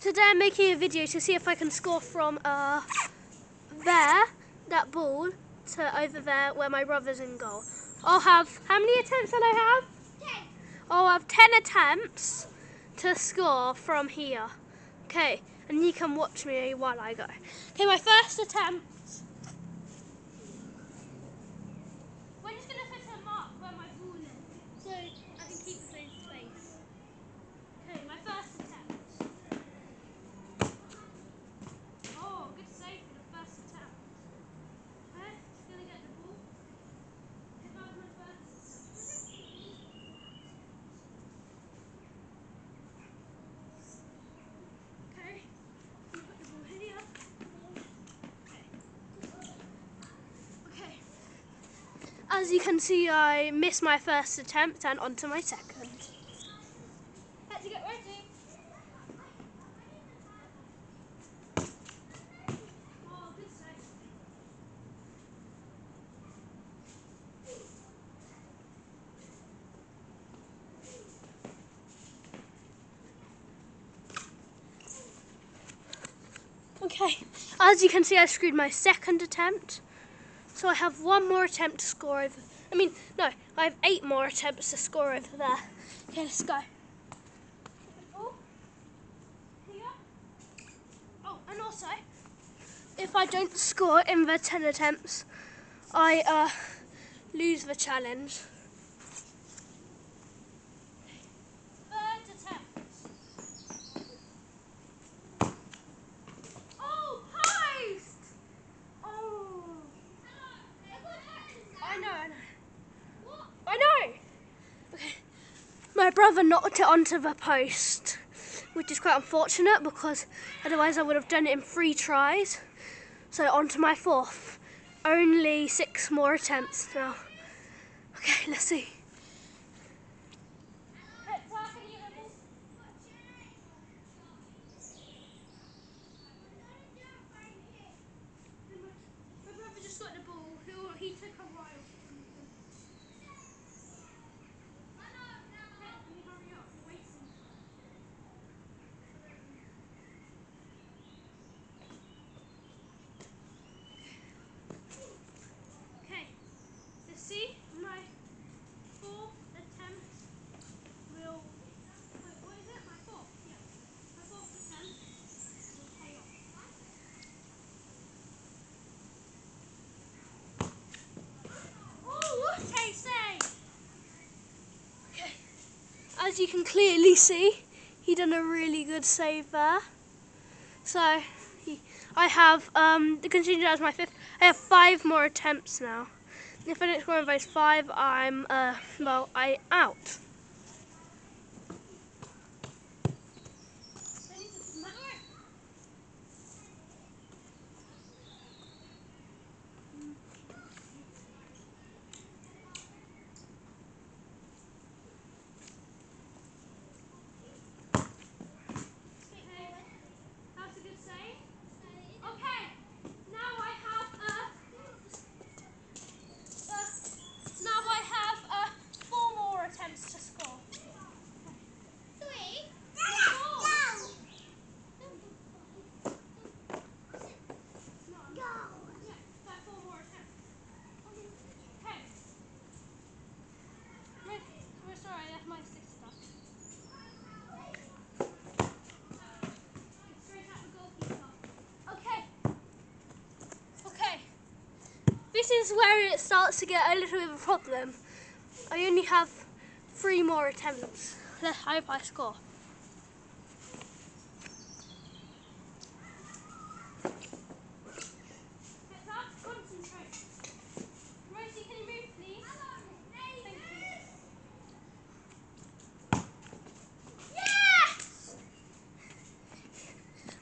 Today I'm making a video to see if I can score from uh, there, that ball, to over there where my brother's in goal. I'll have, how many attempts will I have? Ten. I'll have 10 attempts to score from here. Okay, and you can watch me while I go. Okay, my first attempt. We're just going to put a mark where my ball is, so I can keep it in space. Okay, my first attempt. Oh, good save for the first attempt. Okay, just going to get the ball. If that was my first attempt. Okay, you put the ball here. Okay. Okay. As you can see, I missed my first attempt and onto my second. Okay, as you can see, I screwed my second attempt. So I have one more attempt to score over. I mean, no, I have eight more attempts to score over there. Okay, let's go. Oh. Oh, and also, if I don't score in the 10 attempts, I uh, lose the challenge. Third attempt. Oh, post! Oh. I know, I know. I know! Okay. My brother knocked it onto the post, which is quite unfortunate because otherwise I would have done it in three tries. So onto my fourth. Only six more attempts now. Okay, let's see. My brother just got the ball. He, he took a while. Let me hurry up. You're waiting. Okay. So see, my fourth attempt will. Wait, what is it? My fourth. Yeah. My fourth attempt will pay off. Oh, what a save! Okay. As you can clearly see, he done a really good save there. So, he, I have, um, the contingent as my fifth, I have five more attempts now. If I don't score in those five, I'm, uh, well, I out. That's a good save. Okay, now I have uh, uh, now I have uh, four more attempts to score. Three. Four. Go. Yeah, got four more attempts. Okay. Wait, wait, sorry, that's my sister. Straight at the goalkeeper. Okay. Okay. This is where it starts to get a little bit of a problem. I only have three more attempts. Let's hope I score. Heads up, concentrate. Rosie, can you move, please? Thank you. Yes!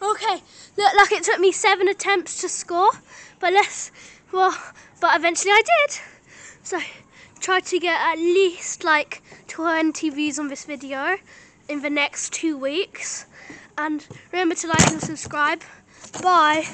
Okay, look like it took me seven attempts to score, but let's, well, but eventually I did. So, try to get at least like 20 views on this video in the next two weeks. And remember to like and subscribe. Bye.